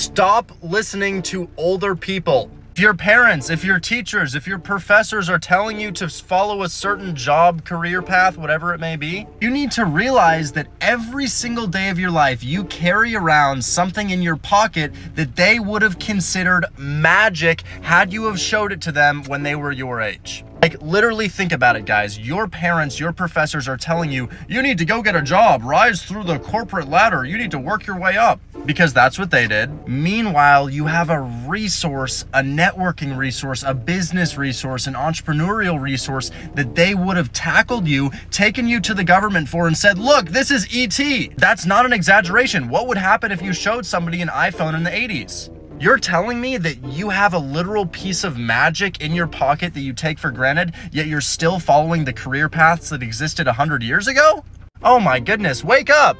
Stop listening to older people. If your parents, if your teachers, if your professors are telling you to follow a certain job, career path, whatever it may be, you need to realize that every single day of your life, you carry around something in your pocket that they would have considered magic had you have showed it to them when they were your age. Like, literally think about it, guys. Your parents, your professors are telling you, you need to go get a job, rise through the corporate ladder, you need to work your way up, because that's what they did. Meanwhile, you have a resource, a networking resource, a business resource, an entrepreneurial resource that they would have tackled you, taken you to the government for, and said, look, this is ET. That's not an exaggeration. What would happen if you showed somebody an iPhone in the 80s? You're telling me that you have a literal piece of magic in your pocket that you take for granted, yet you're still following the career paths that existed 100 years ago? Oh my goodness, wake up!